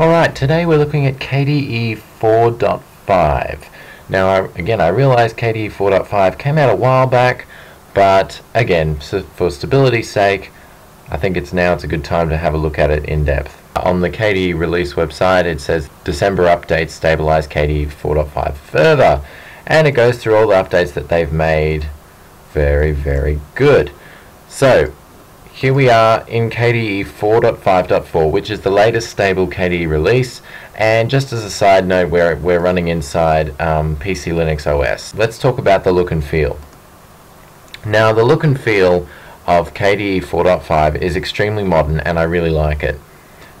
Alright, today we're looking at KDE 4.5. Now, I, again, I realize KDE 4.5 came out a while back, but again, so for stability's sake, I think it's now it's a good time to have a look at it in depth. On the KDE release website, it says December updates stabilize KDE 4.5 further, and it goes through all the updates that they've made. Very, very good. So, here we are in KDE 4.5.4, which is the latest stable KDE release. And just as a side note, we're, we're running inside um, PCLinuxOS. Let's talk about the look and feel. Now, the look and feel of KDE 4.5 is extremely modern, and I really like it.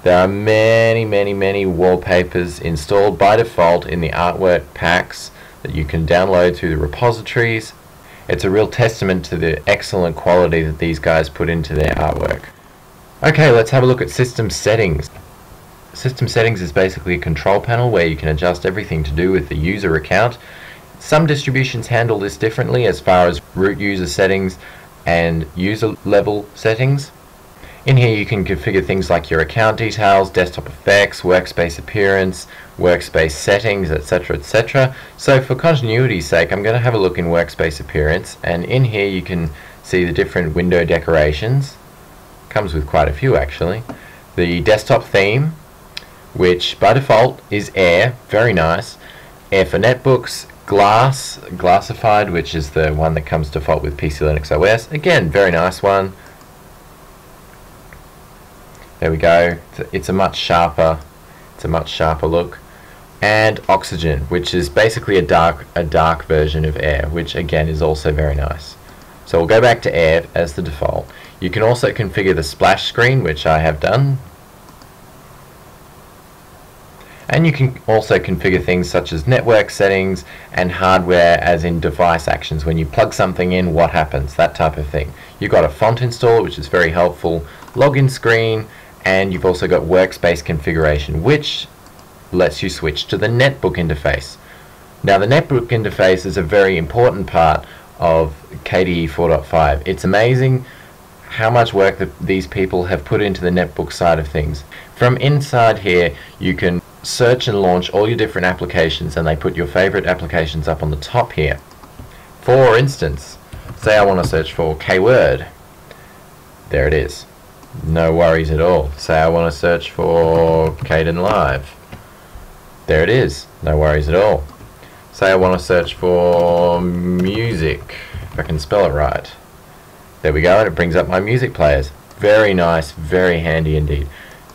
There are many, many, many wallpapers installed by default in the artwork packs that you can download through the repositories it's a real testament to the excellent quality that these guys put into their artwork. Okay, let's have a look at system settings. System settings is basically a control panel where you can adjust everything to do with the user account. Some distributions handle this differently as far as root user settings and user level settings. In here you can configure things like your account details, desktop effects, workspace appearance, workspace settings, etc, etc. So for continuity's sake I'm going to have a look in workspace appearance and in here you can see the different window decorations. Comes with quite a few actually. The desktop theme which by default is Air, very nice. Air for netbooks, Glass, Glassified which is the one that comes default with PCLinuxOS. Again, very nice one. There we go. It's a much sharper, it's a much sharper look. And oxygen, which is basically a dark, a dark version of air, which again is also very nice. So we'll go back to air as the default. You can also configure the splash screen, which I have done. And you can also configure things such as network settings and hardware as in device actions. When you plug something in, what happens? That type of thing. You've got a font installer, which is very helpful. Login screen, and you've also got workspace configuration which lets you switch to the netbook interface. Now the netbook interface is a very important part of KDE 4.5. It's amazing how much work that these people have put into the netbook side of things. From inside here you can search and launch all your different applications and they put your favorite applications up on the top here. For instance, say I want to search for Kword. There it is no worries at all. Say I want to search for Caden Kdenlive. There it is, no worries at all. Say I want to search for music, if I can spell it right. There we go, and it brings up my music players. Very nice, very handy indeed.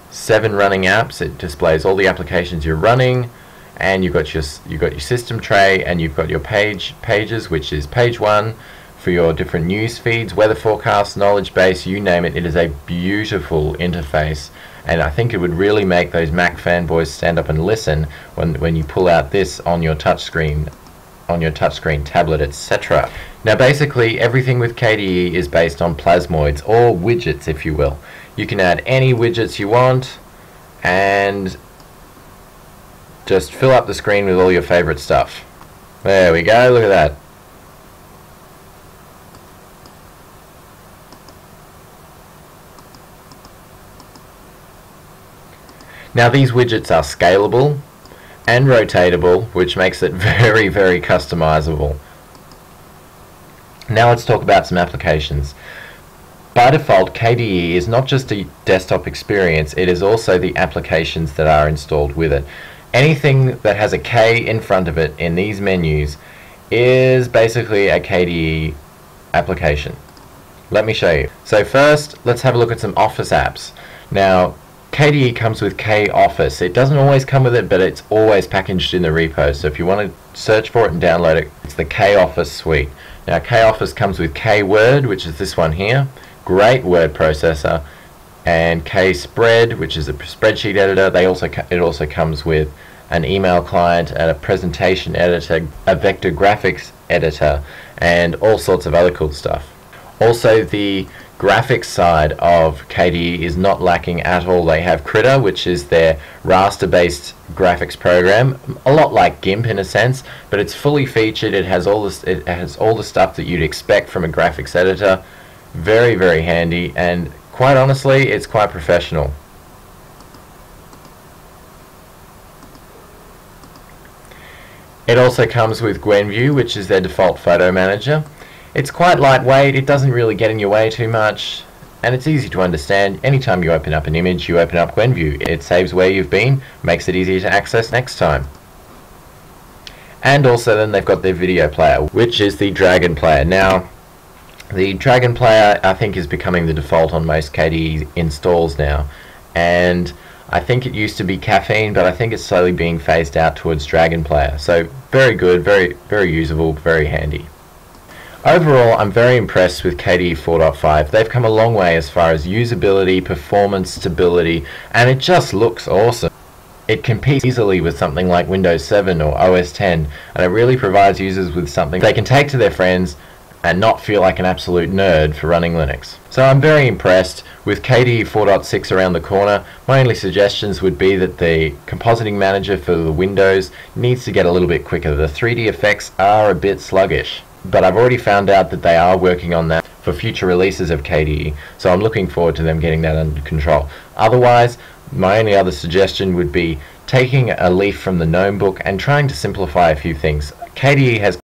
Seven running apps, it displays all the applications you're running, and you've got your you've got your system tray, and you've got your page pages, which is page one, for your different news feeds, weather forecasts, knowledge base, you name it. It is a beautiful interface and I think it would really make those Mac fanboys stand up and listen when, when you pull out this on your touchscreen on your touchscreen tablet, etc. Now basically everything with KDE is based on plasmoids or widgets if you will. You can add any widgets you want and just fill up the screen with all your favorite stuff. There we go, look at that. Now these widgets are scalable and rotatable, which makes it very, very customizable. Now let's talk about some applications. By default, KDE is not just a desktop experience, it is also the applications that are installed with it. Anything that has a K in front of it in these menus is basically a KDE application. Let me show you. So first, let's have a look at some Office apps. Now, KDE comes with KOffice. It doesn't always come with it, but it's always packaged in the repo. So if you want to search for it and download it, it's the KOffice suite. Now KOffice comes with KWord, which is this one here. Great word processor. And KSpread, which is a spreadsheet editor. They also it also comes with an email client and a presentation editor, a vector graphics editor, and all sorts of other cool stuff. Also the graphics side of KDE is not lacking at all. They have Krita, which is their raster-based graphics program, a lot like GIMP in a sense, but it's fully featured. It has all this, it has all the stuff that you'd expect from a graphics editor. Very very handy, and quite honestly, it's quite professional. It also comes with Gwenview, which is their default photo manager. It's quite lightweight, it doesn't really get in your way too much, and it's easy to understand. Anytime you open up an image, you open up Gwenview. It saves where you've been, makes it easier to access next time. And also then they've got their video player, which is the Dragon Player. Now, the Dragon Player I think is becoming the default on most KDE installs now, and I think it used to be Kaffeine, but I think it's slowly being phased out towards Dragon Player. So very good, very very usable, very handy. Overall, I'm very impressed with KDE 4.5. They've come a long way as far as usability, performance, stability, and it just looks awesome. It competes easily with something like Windows 7 or OS 10, and it really provides users with something they can take to their friends and not feel like an absolute nerd for running Linux. So I'm very impressed with KDE 4.6 around the corner. My only suggestions would be that the compositing manager for the Windows needs to get a little bit quicker. The 3D effects are a bit sluggish, but I've already found out that they are working on that for future releases of KDE, so I'm looking forward to them getting that under control. Otherwise, my only other suggestion would be taking a leaf from the GNOME book and trying to simplify a few things. KDE has